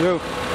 Valeu.